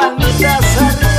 quando te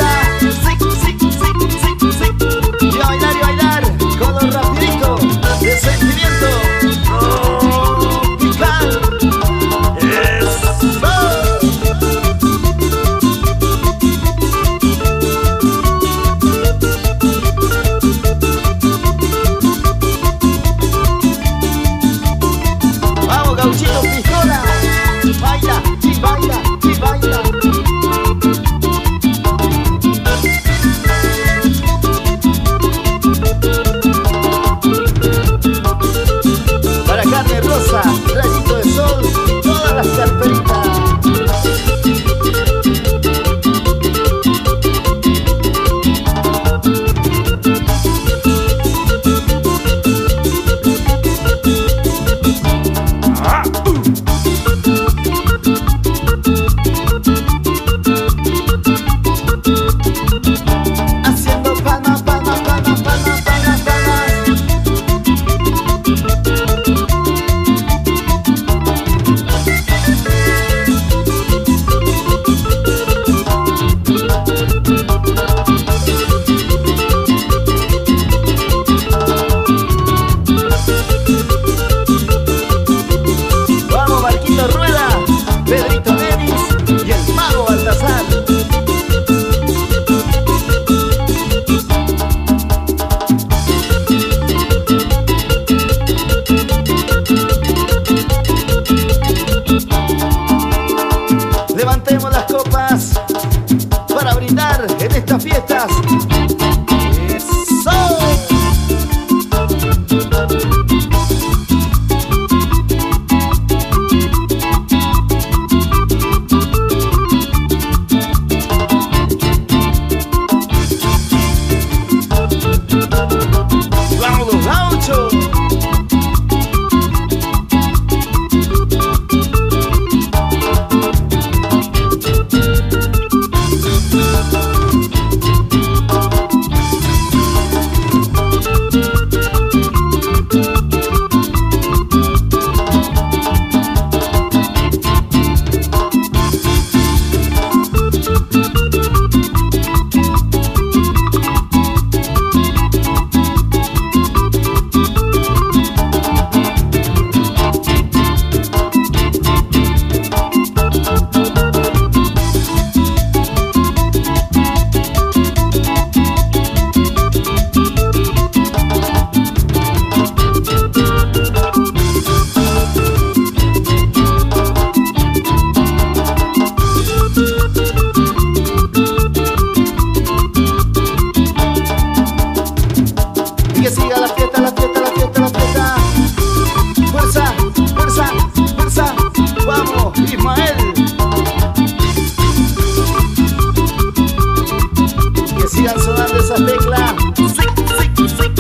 Vamos, Ismael. Que sigan sonando esas teclas. Sí, sí, sí.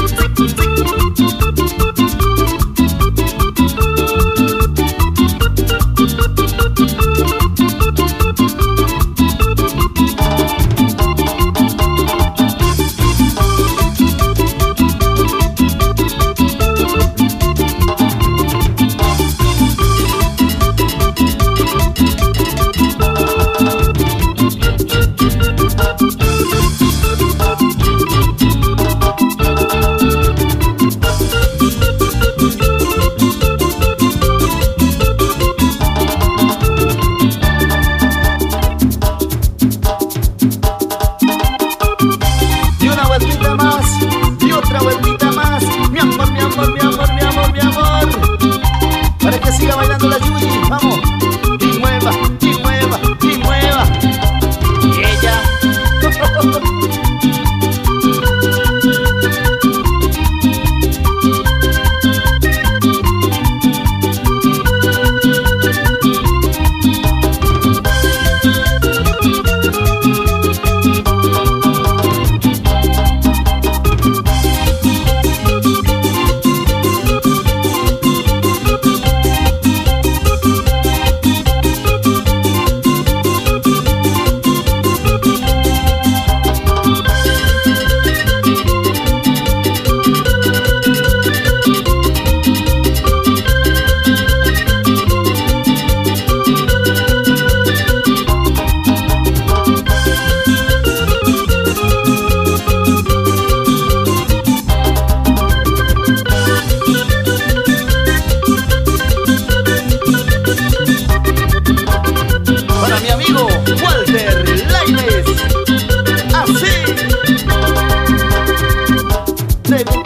最。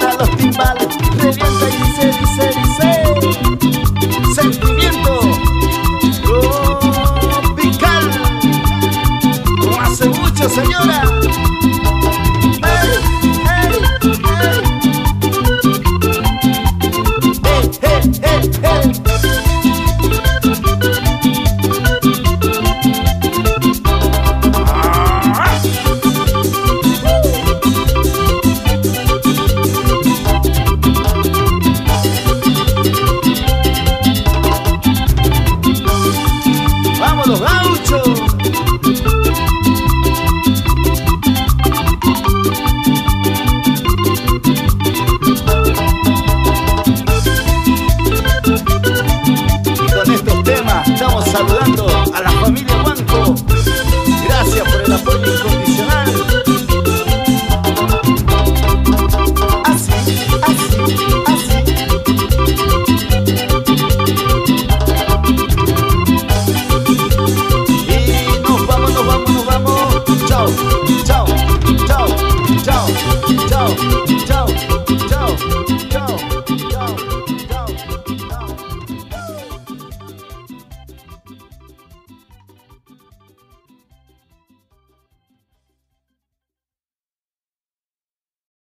Y con estos temas estamos saludando